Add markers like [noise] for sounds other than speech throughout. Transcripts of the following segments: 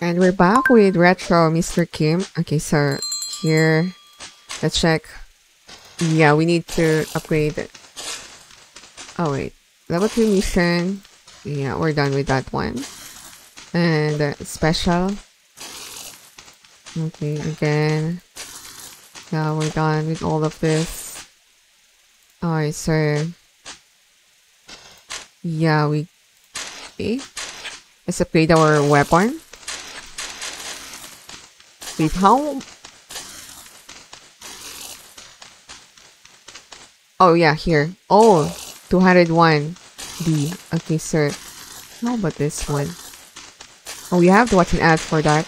And we're back with Retro Mr. Kim. Okay, so here, let's check. Yeah, we need to upgrade it. Oh, wait. Level 2 mission. Yeah, we're done with that one. And uh, special. Okay, again. Yeah, we're done with all of this. Alright, so... Yeah, we... Okay. Let's upgrade our weapon. Wait, how... Oh, yeah, here. Oh, 201 D. Okay, sir. How about this one? Oh, we have to watch an ad for that.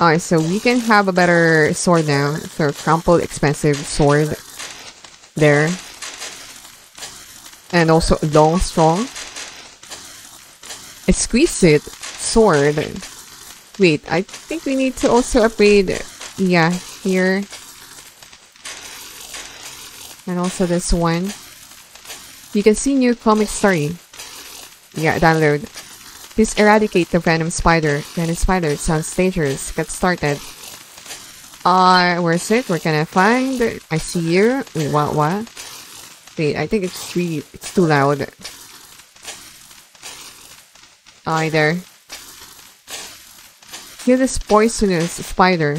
Alright, so we can have a better sword now. So, crumpled, expensive sword. There. And also long, strong. Exquisite sword. Wait, I think we need to also upgrade, yeah, here. And also this one. You can see new comic story. Yeah, download. Please eradicate the venom spider. Venom spider sounds dangerous. Get started. Uh, where's it? We're gonna find. I see you. Wait, what, what? Wait, I think it's really, it's too loud. Either. Kill this poisonous spider.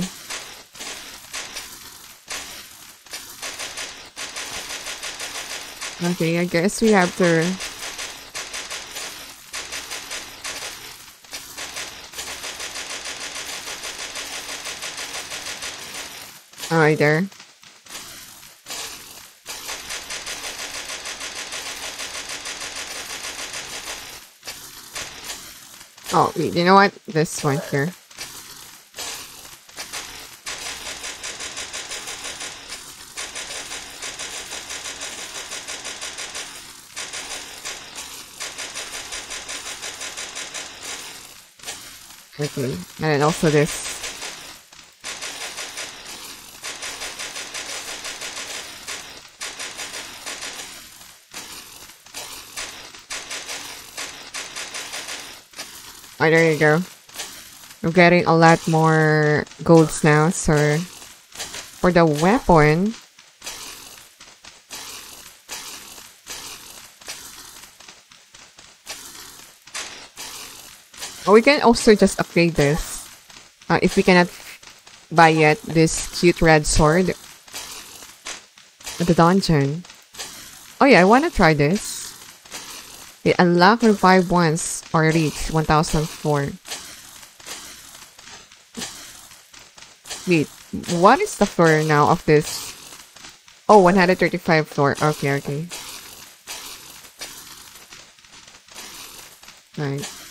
Okay, I guess we have to... Alright there. Oh, you know what? This one here. Okay, and then also this. Oh, there you go. I'm getting a lot more golds now, so for the weapon, Oh, we can also just upgrade this. Uh, if we cannot buy yet this cute red sword the dungeon. Oh yeah, I want to try this. It unlock revive once or reach 1004. Wait, what is the floor now of this? Oh, 135 floor. Okay, okay. Right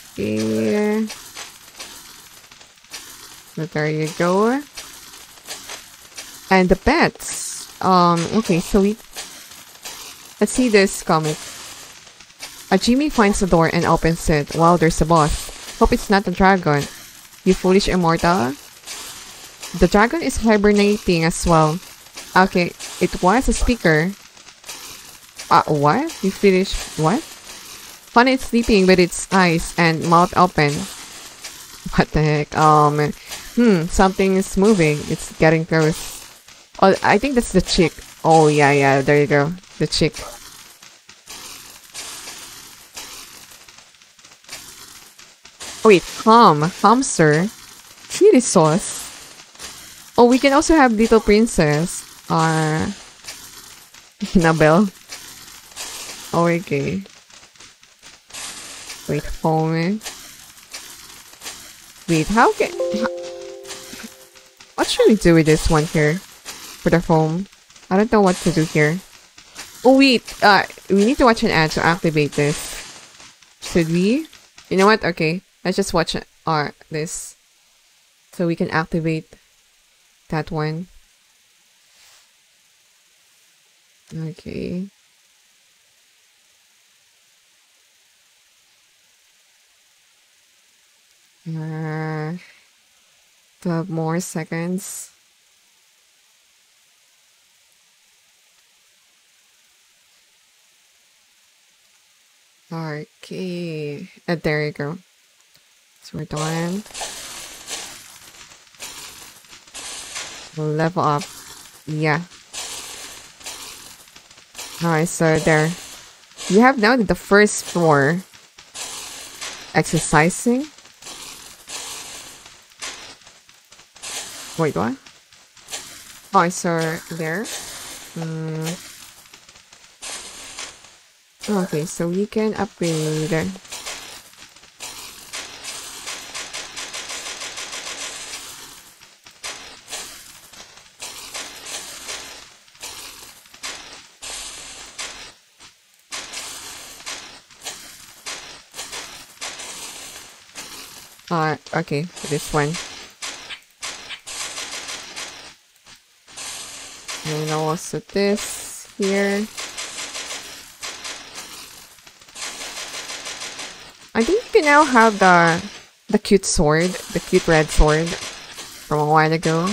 So there you go. And the pets. Um, okay, so we... Let's see this comic. A Jimmy finds the door and opens it. Wow, there's a boss. Hope it's not a dragon. You foolish immortal. The dragon is hibernating as well. Okay, it was a speaker. Uh, what? You finished what? Fun is sleeping with its eyes and mouth open. What the heck? Um, hmm, something is moving. It's getting close. Oh, I think that's the chick. Oh, yeah, yeah, there you go. The chick. Oh, wait, ham, hamster, chili sauce. Oh, we can also have Little Princess. Uh, [laughs] Annabelle. Oh, okay. Wait for me. Wait, how can... What should we do with this one here? For the foam? I don't know what to do here. Oh wait, uh, we need to watch an ad to activate this. Should we? You know what? Okay, let's just watch uh, this. So we can activate that one. Okay. Uh, 12 more seconds. Okay, uh, there you go. So we're done. Level up. Yeah. Alright, so there. You have now the first floor exercising. Wait, what? Oh, so there. Mm. Okay, so we can upgrade. Uh, okay, this one. And I'll also this here. I think you now have the the cute sword, the cute red sword from a while ago.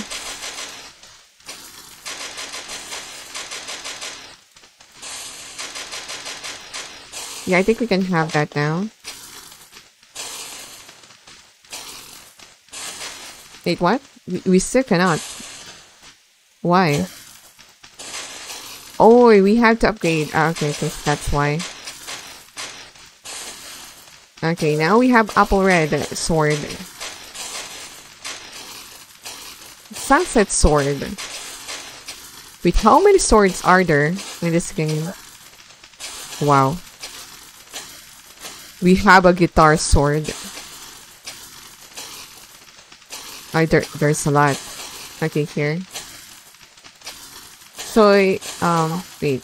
Yeah, I think we can have that now. Wait, what? We, we still cannot. Why? Oh, we have to upgrade. Ah, okay, okay, that's why. Okay, now we have apple red sword. Sunset sword. Wait, how many swords are there in this game? Wow. We have a guitar sword. Oh, there, there's a lot. Okay, here. So, um, wait.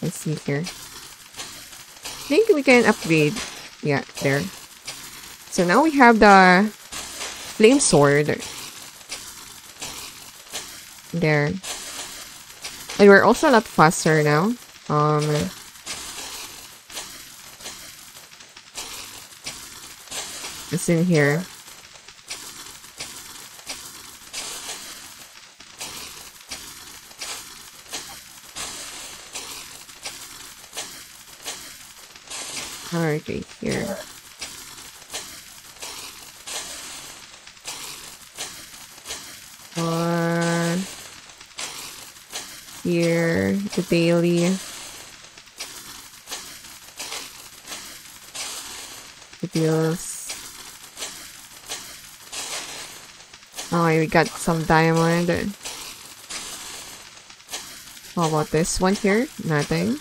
Let's see here. I think we can upgrade. Yeah, there. So now we have the flame sword. There. And we're also a lot faster now. Um, it's in here. Okay, here. One. Here, the daily. The deals. Oh, we got some diamond. How about this one here? Nothing.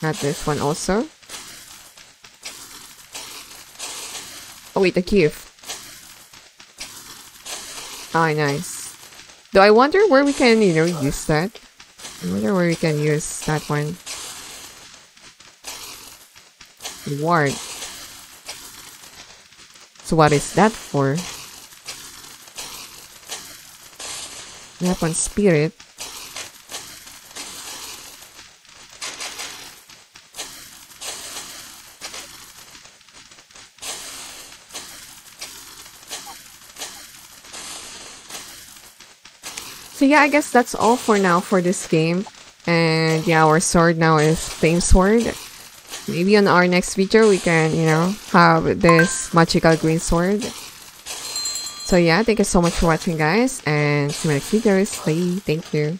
Not this one also. Oh wait, the cube. Oh, nice. Do I wonder where we can, you know, use that? I wonder where we can use that one. Ward. So what is that for? Weapon spirit. So yeah, I guess that's all for now for this game. And yeah, our sword now is Flame Sword. Maybe on our next video we can, you know, have this magical green sword. So yeah, thank you so much for watching guys and see you next videos. Bye. Thank you.